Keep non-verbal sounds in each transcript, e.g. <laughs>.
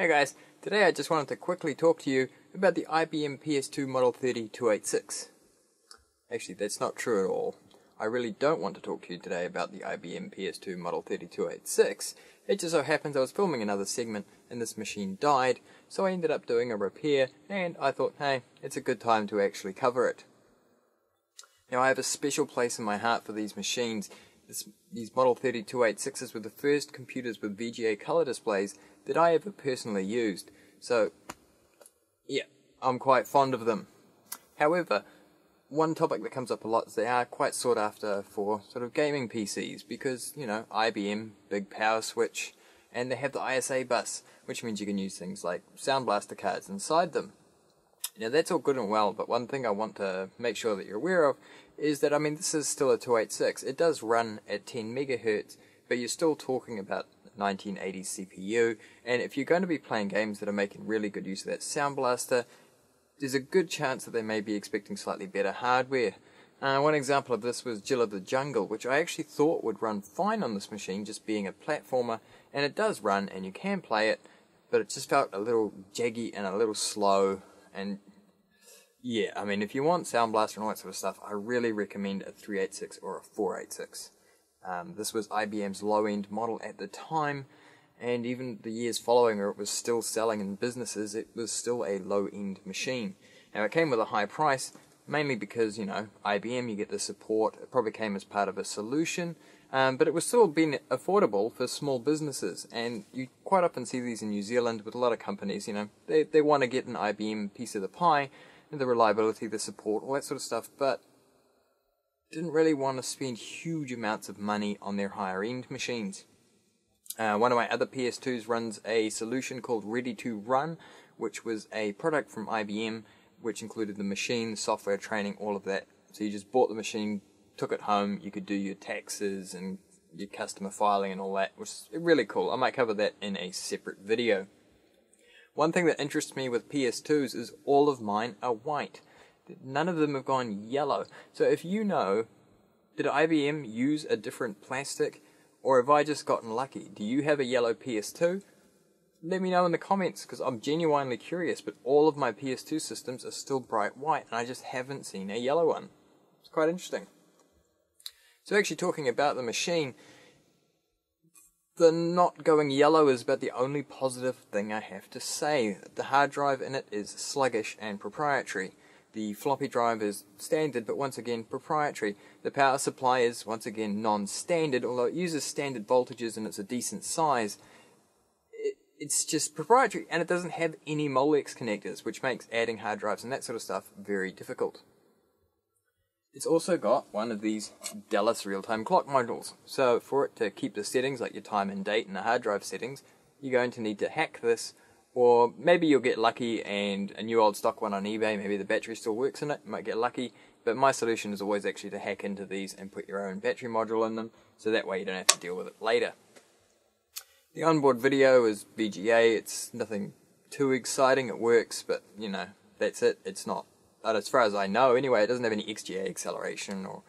Hey guys, today I just wanted to quickly talk to you about the IBM PS2 Model 30286. Actually, that's not true at all. I really don't want to talk to you today about the IBM PS2 Model 3286. It just so happens I was filming another segment and this machine died, so I ended up doing a repair and I thought, hey, it's a good time to actually cover it. Now I have a special place in my heart for these machines. This, these Model 3286s were the first computers with VGA color displays that I ever personally used. So, yeah, I'm quite fond of them. However, one topic that comes up a lot is they are quite sought after for sort of gaming PCs because, you know, IBM, big power switch, and they have the ISA bus, which means you can use things like Sound Blaster cards inside them. Now that's all good and well, but one thing I want to make sure that you're aware of is that, I mean, this is still a 286. It does run at 10 megahertz, but you're still talking about 1980 CPU, and if you're going to be playing games that are making really good use of that Sound Blaster, there's a good chance that they may be expecting slightly better hardware. Uh, one example of this was Jill of the Jungle, which I actually thought would run fine on this machine, just being a platformer, and it does run, and you can play it, but it just felt a little jaggy and a little slow, and yeah, I mean, if you want Sound Blaster and all that sort of stuff, I really recommend a 386 or a 486. Um, this was IBM's low-end model at the time, and even the years following where it was still selling in businesses, it was still a low-end machine. Now it came with a high price, mainly because, you know, IBM, you get the support, it probably came as part of a solution, um, but it was still being affordable for small businesses, and you quite often see these in New Zealand with a lot of companies, you know, they, they want to get an IBM piece of the pie, the reliability, the support, all that sort of stuff, but didn't really want to spend huge amounts of money on their higher end machines. Uh, one of my other PS2s runs a solution called Ready to Run, which was a product from IBM, which included the machine, the software training, all of that. So you just bought the machine, took it home, you could do your taxes and your customer filing and all that, which is really cool. I might cover that in a separate video. One thing that interests me with PS2s is all of mine are white. None of them have gone yellow. So if you know, did IBM use a different plastic? Or have I just gotten lucky? Do you have a yellow PS2? Let me know in the comments because I'm genuinely curious, but all of my PS2 systems are still bright white and I just haven't seen a yellow one. It's quite interesting. So, actually, talking about the machine, the not going yellow is about the only positive thing I have to say. The hard drive in it is sluggish and proprietary. The floppy drive is standard, but once again proprietary. The power supply is once again non-standard, although it uses standard voltages and it's a decent size. It, it's just proprietary, and it doesn't have any Molex connectors, which makes adding hard drives and that sort of stuff very difficult. It's also got one of these Dallas real-time clock modules. So for it to keep the settings, like your time and date and the hard drive settings, you're going to need to hack this or maybe you'll get lucky and a new old stock one on eBay, maybe the battery still works in it, might get lucky. But my solution is always actually to hack into these and put your own battery module in them, so that way you don't have to deal with it later. The onboard video is VGA, it's nothing too exciting, it works, but you know, that's it. It's not, as far as I know anyway, it doesn't have any XGA acceleration or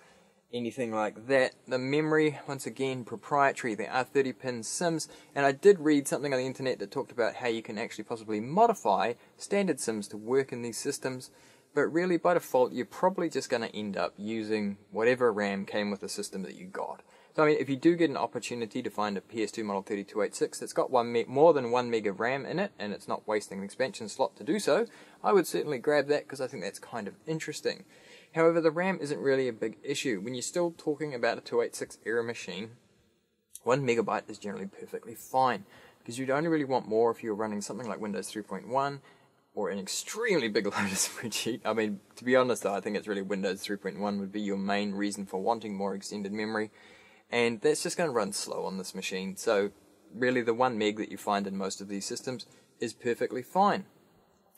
anything like that. The memory, once again, proprietary. There are 30 pin SIMMs, and I did read something on the internet that talked about how you can actually possibly modify standard SIMMs to work in these systems. But really, by default, you're probably just going to end up using whatever RAM came with the system that you got. So, I mean, if you do get an opportunity to find a PS2 Model 3286 that's got one more than 1 meg of RAM in it, and it's not wasting an expansion slot to do so, I would certainly grab that because I think that's kind of interesting. However, the RAM isn't really a big issue. When you're still talking about a 286 era machine, 1 megabyte is generally perfectly fine, because you'd only really want more if you're running something like Windows 3.1 or an extremely big <laughs> Lotus spreadsheet. I mean, to be honest though, I think it's really Windows 3.1 would be your main reason for wanting more extended memory, and that's just going to run slow on this machine, so really the 1 meg that you find in most of these systems is perfectly fine.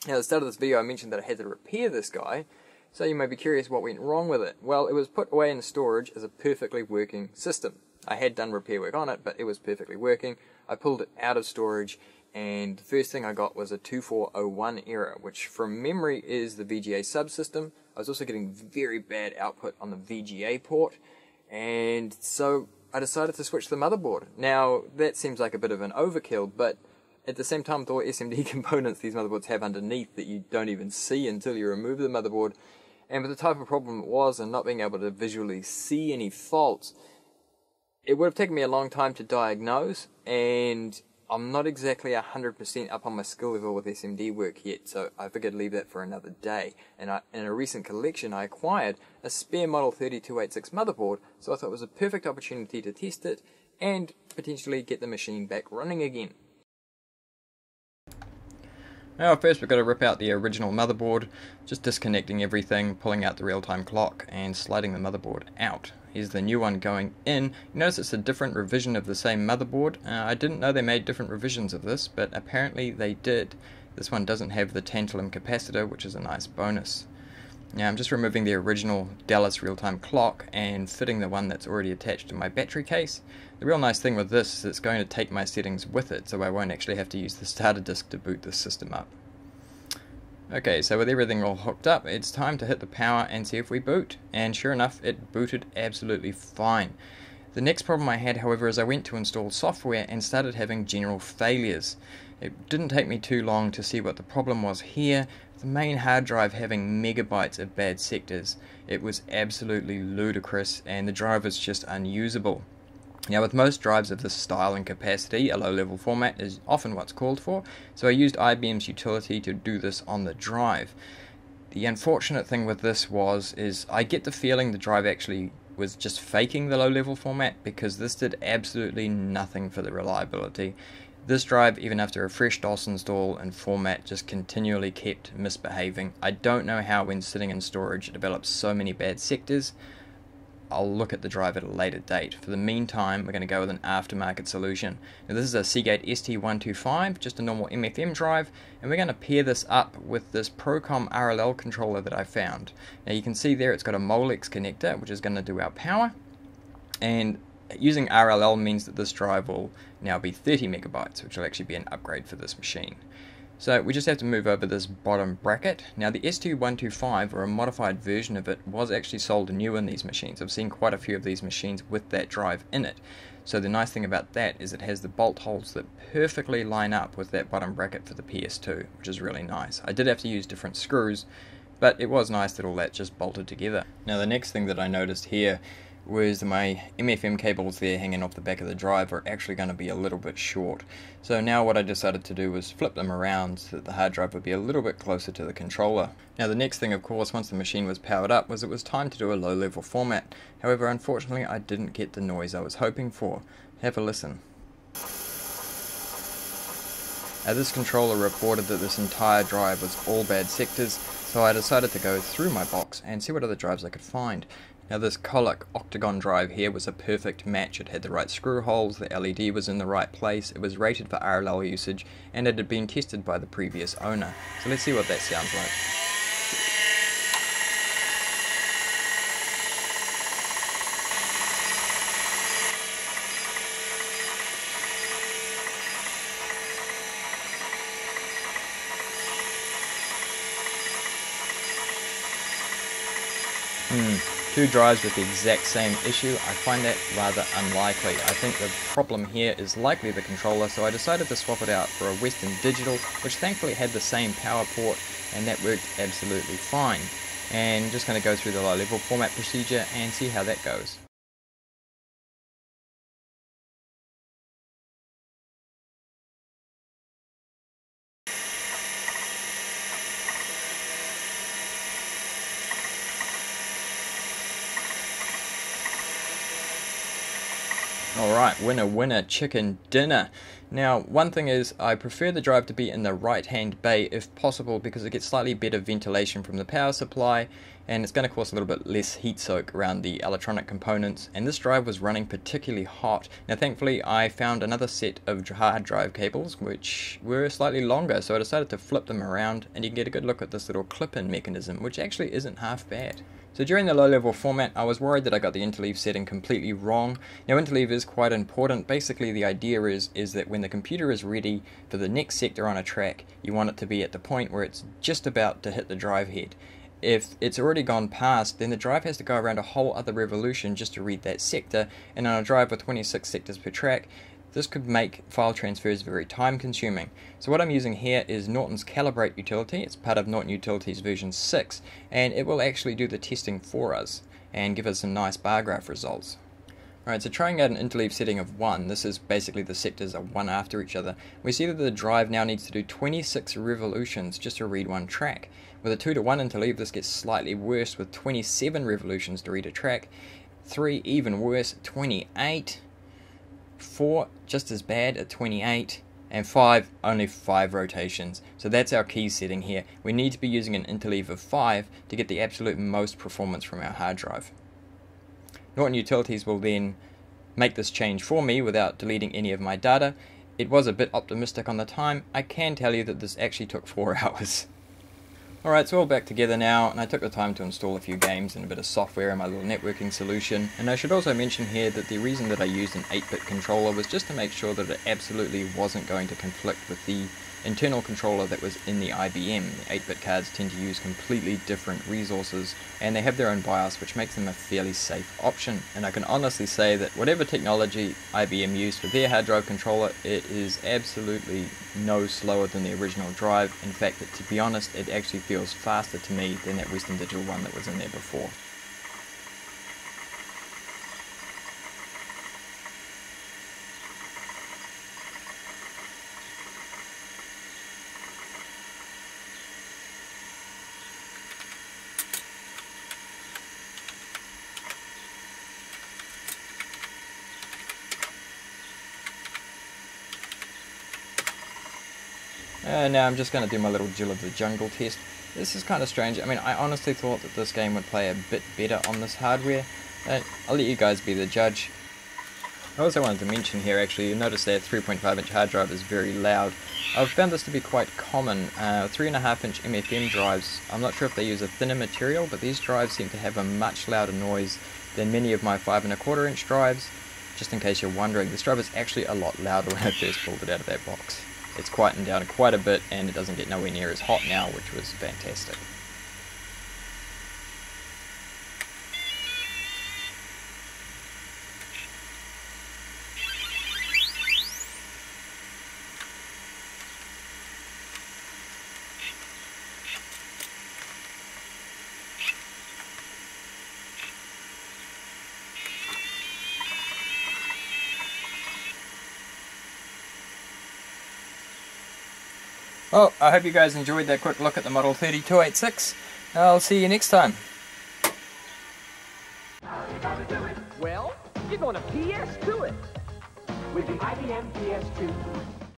Now, at the start of this video, I mentioned that I had to repair this guy, so you may be curious what went wrong with it. Well, it was put away in storage as a perfectly working system. I had done repair work on it, but it was perfectly working. I pulled it out of storage, and the first thing I got was a 2401 error, which from memory is the VGA subsystem. I was also getting very bad output on the VGA port, and so I decided to switch the motherboard. Now, that seems like a bit of an overkill, but at the same time, there are SMD components these motherboards have underneath that you don't even see until you remove the motherboard. And with the type of problem it was and not being able to visually see any faults, it would have taken me a long time to diagnose, and I'm not exactly 100% up on my skill level with SMD work yet, so I figured leave that for another day. And I, in a recent collection, I acquired a spare Model 3286 motherboard, so I thought it was a perfect opportunity to test it and potentially get the machine back running again. Now first we've got to rip out the original motherboard, just disconnecting everything, pulling out the real-time clock and sliding the motherboard out. Here's the new one going in. You notice it's a different revision of the same motherboard. Uh, I didn't know they made different revisions of this, but apparently they did. This one doesn't have the tantalum capacitor, which is a nice bonus. Now I'm just removing the original Dallas real-time clock and fitting the one that's already attached to my battery case. The real nice thing with this is it's going to take my settings with it, so I won't actually have to use the starter disk to boot the system up. Okay, so with everything all hooked up, it's time to hit the power and see if we boot. And sure enough, it booted absolutely fine. The next problem I had, however, is I went to install software and started having general failures. It didn't take me too long to see what the problem was here, the main hard drive having megabytes of bad sectors. It was absolutely ludicrous and the drive was just unusable. Now with most drives of this style and capacity, a low-level format is often what's called for, so I used IBM's utility to do this on the drive. The unfortunate thing with this was, is I get the feeling the drive actually was just faking the low-level format because this did absolutely nothing for the reliability. This drive, even after a fresh DOS install and format, just continually kept misbehaving. I don't know how when sitting in storage it develops so many bad sectors. I'll look at the drive at a later date. For the meantime, we're going to go with an aftermarket solution. Now this is a Seagate ST125, just a normal MFM drive, and we're going to pair this up with this Procom RLL controller that I found. Now you can see there it's got a Molex connector, which is going to do our power, and using RLL means that this drive will now be 30 megabytes, which will actually be an upgrade for this machine. So we just have to move over this bottom bracket. Now the ST125 or a modified version of it was actually sold new in these machines. I've seen quite a few of these machines with that drive in it. So the nice thing about that is it has the bolt holes that perfectly line up with that bottom bracket for the PS2, which is really nice. I did have to use different screws, but it was nice that all that just bolted together. Now the next thing that I noticed here whereas my MFM cables there hanging off the back of the drive are actually going to be a little bit short. So now what I decided to do was flip them around so that the hard drive would be a little bit closer to the controller. Now the next thing of course once the machine was powered up was it was time to do a low level format. However unfortunately I didn't get the noise I was hoping for. Have a listen. Now this controller reported that this entire drive was all bad sectors, so I decided to go through my box and see what other drives I could find. Now this Kalok octagon drive here was a perfect match. It had the right screw holes, the LED was in the right place, it was rated for RLL usage, and it had been tested by the previous owner. So let's see what that sounds like. Hmm. Two drives with the exact same issue, I find that rather unlikely. I think the problem here is likely the controller, so I decided to swap it out for a Western Digital, which thankfully had the same power port, and that worked absolutely fine. And just going to go through the low level format procedure and see how that goes. Alright, winner winner chicken dinner. Now, one thing is, I prefer the drive to be in the right hand bay if possible because it gets slightly better ventilation from the power supply and it's going to cause a little bit less heat soak around the electronic components and this drive was running particularly hot. Now thankfully I found another set of hard drive cables which were slightly longer so I decided to flip them around and you can get a good look at this little clip-in mechanism which actually isn't half bad. So during the low level format, I was worried that I got the interleave setting completely wrong. Now interleave is quite important. Basically the idea is, is that when the computer is ready for the next sector on a track, you want it to be at the point where it's just about to hit the drive head. If it's already gone past, then the drive has to go around a whole other revolution just to read that sector, and on a drive with 26 sectors per track, This could make file transfers very time consuming. So what I'm using here is Norton's Calibrate utility. It's part of Norton Utilities version 6 and it will actually do the testing for us and give us some nice bar graph results. Alright, so trying out an interleave setting of 1, this is basically the sectors are one after each other, we see that the drive now needs to do 26 revolutions just to read one track. With a 2 to 1 interleave, this gets slightly worse with 27 revolutions to read a track, 3 even worse, 28, 4 just as bad at 28, and 5 only 5 rotations. So that's our key setting here. We need to be using an interleave of 5 to get the absolute most performance from our hard drive. Norton Utilities will then make this change for me without deleting any of my data. It was a bit optimistic on the time. I can tell you that this actually took 4 <laughs> hours. Alright, so all back together now, and I took the time to install a few games and a bit of software in my little networking solution. And I should also mention here that the reason that I used an 8-bit controller was just to make sure that it absolutely wasn't going to conflict with the internal controller that was in the IBM. The 8-bit cards tend to use completely different resources and they have their own BIOS which makes them a fairly safe option. And I can honestly say that whatever technology IBM used for their hard drive controller, it is absolutely no slower than the original drive. In fact, to be honest, it actually feels faster to me than that Western Digital one that was in there before. Uh, now I'm just going to do my little Jill of the Jungle test. This is kind of strange. I mean, I honestly thought that this game would play a bit better on this hardware. I'll let you guys be the judge. I also wanted to mention here actually, you notice that 3.5 inch hard drive is very loud. I've found this to be quite common. Uh, 3.5 inch MFM drives, I'm not sure if they use a thinner material, but these drives seem to have a much louder noise than many of my 5 and a quarter inch drives. Just in case you're wondering, this drive is actually a lot louder <laughs> when I first pulled it out of that box it's quietened down quite a bit and it doesn't get nowhere near as hot now, which was fantastic. Well, I hope you guys enjoyed that quick look at the Model 3286. I'll see you next time. Well, you're going to PS to it with the IBM PS2.